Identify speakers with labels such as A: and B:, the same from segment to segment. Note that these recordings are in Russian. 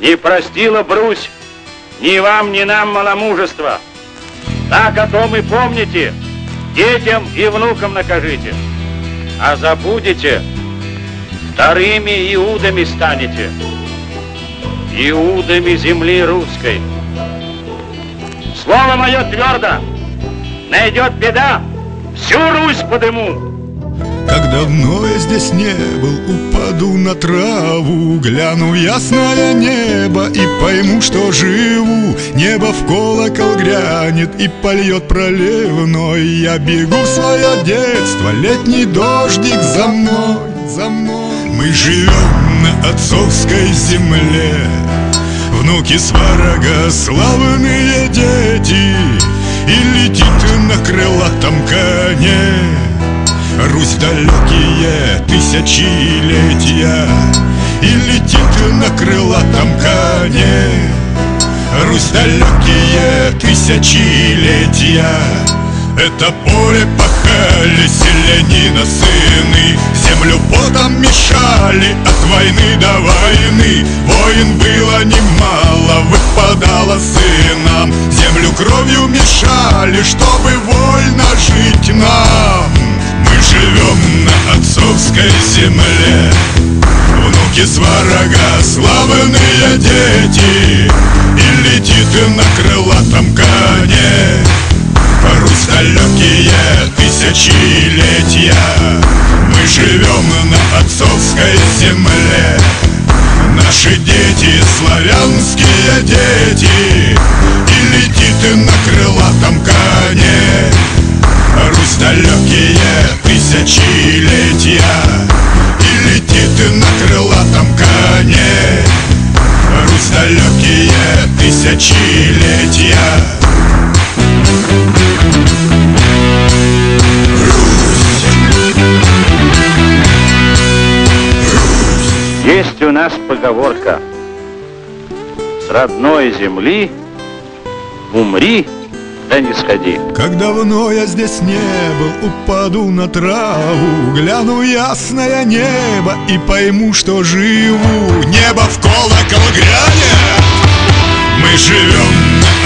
A: Не простила Брусь ни вам, ни нам маломужества. Так о том и помните, детям и внукам накажите. А забудете, вторыми иудами станете. Иудами земли русской. Слово мое твердо. Найдет беда, всю Русь подыму.
B: Как давно я здесь не был, упаду на траву Гляну в ясное небо и пойму, что живу. Небо в колокол грянет и польет проливной Я бегу в свое детство, летний дождик за мной, за мной. Мы живем на отцовской земле. Внуки сварога, славные дети И летит на крылатом коне Русь далекие тысячелетия И летит на крылатом коне. Русь далекие тысячелетия Это поле пахали селянина сыны. Землю потом мешали от войны до войны. Воин было немало, выпадало сынам. Землю кровью мешали, чтобы земле. Внуки сварога, славные дети. И летит на крылатом коне. Русь далекие тысячелетия. Мы живем на отцовской земле. Наши дети, славянские дети. И летит на крылатом коне. Русь далекие тысячелетия далекие тысячелетия.
A: Есть у нас поговорка. С родной земли умри да не сходи.
B: Как давно я здесь не был, упаду на траву, гляну ясное небо и пойму, что живу. Небо в колокол грянет, мы живем на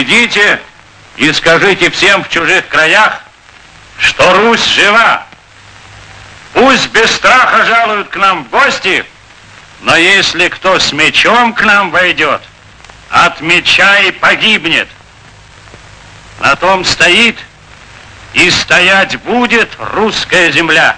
A: Идите и скажите всем в чужих краях, что Русь жива. Пусть без страха жалуют к нам в гости, но если кто с мечом к нам войдет, от меча и погибнет. На том стоит и стоять будет русская земля.